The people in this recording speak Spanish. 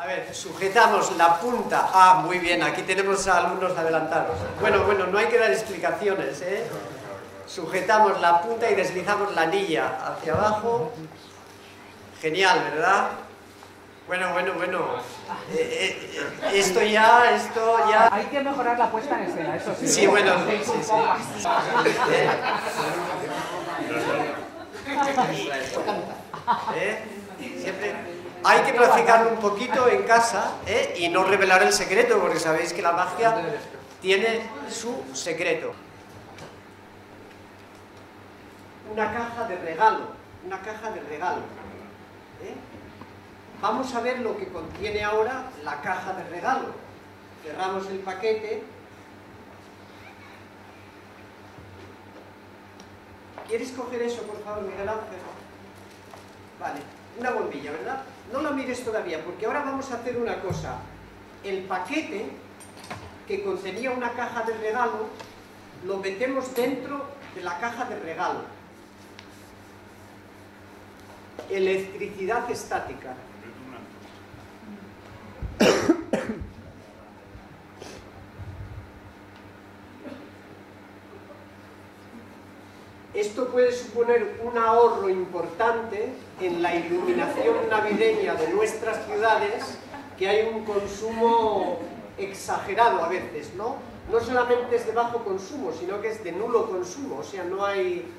A ver, sujetamos la punta. Ah, muy bien, aquí tenemos a alumnos adelantados. Bueno, bueno, no hay que dar explicaciones, ¿eh? Sujetamos la punta y deslizamos la anilla hacia abajo. Genial, ¿verdad? Bueno, bueno, bueno. Eh, eh, esto ya, esto ya... Hay que mejorar la puesta en escena, eso sí. Sí, bueno, sí, sí. ¿Eh? Siempre hay que practicarlo un poquito en casa ¿eh? y no revelar el secreto, porque sabéis que la magia tiene su secreto. Una caja de regalo, una caja de regalo. ¿eh? Vamos a ver lo que contiene ahora la caja de regalo. Cerramos el paquete. ¿Quieres coger eso, por favor, Miguel Ángel? Vale, una bombilla, ¿verdad? No la mires todavía, porque ahora vamos a hacer una cosa. El paquete que contenía una caja de regalo, lo metemos dentro de la caja de regalo. Electricidad estática. Esto puede suponer un ahorro importante en la iluminación navideña de nuestras ciudades, que hay un consumo exagerado a veces, ¿no? No solamente es de bajo consumo, sino que es de nulo consumo, o sea, no hay